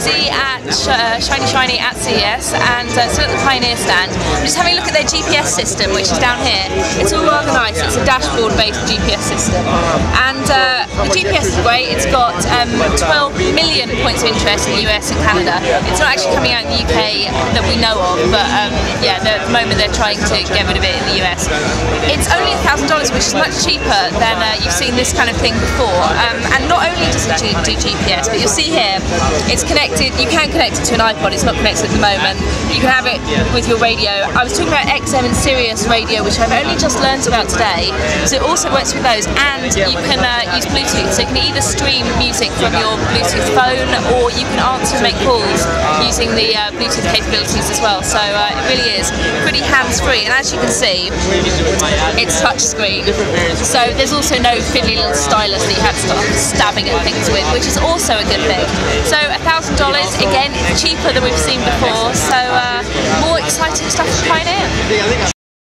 busy at uh, Shiny Shiny at CES and uh, still at the Pioneer stand. I'm just having a look at their GPS system, which is down here. It's all organised. It's a dashboard-based GPS system, and uh, the GPS is great. It's got um, 12 million points of interest in the US and Canada. It's not actually coming out in the UK that we know of, but um, yeah, at the moment they're trying to get rid of it in the US. It's only $1,000, which is much cheaper than uh, you've seen this kind of thing before. Um, and not only does it do GPS, but you'll see here, it's connected, you can connect it to an iPod, it's not connected at the moment. You can have it with your radio. I was talking about XM and Sirius radio, which I've only just learned about today. So it also works with those, and you can uh, use Bluetooth. So you can either stream music from your Bluetooth phone, or you can answer and make calls using the uh, Bluetooth capabilities as well. So uh, it really is hands-free, and as you can see, it's touchscreen. So there's also no fiddly little stylus that you have to start stabbing at things with, which is also a good thing. So $1,000, again, it's cheaper than we've seen before, so uh, more exciting stuff for Pioneer.